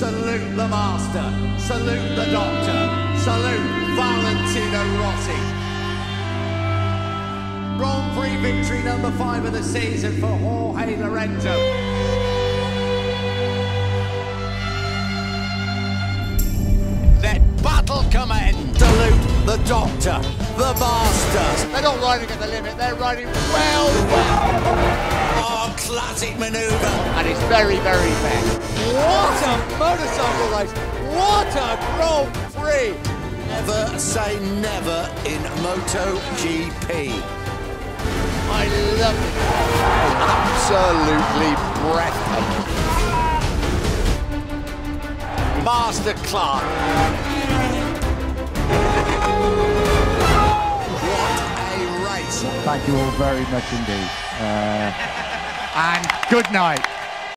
the master. Salute the doctor. Salute Valentino Rossi. Grand Prix victory number five of the season for Jorge Lorenzo. Battle commence. Salute the doctor, the masters. They're not riding at the limit, they're riding well, well. Oh, classic manoeuvre. And it's very, very fast. What a motorcycle race! What a Grand Prix! Never say never in MotoGP. I love it. Absolutely breathtaking. Master Clark. What a race. Thank you all very much indeed. Uh, and good night.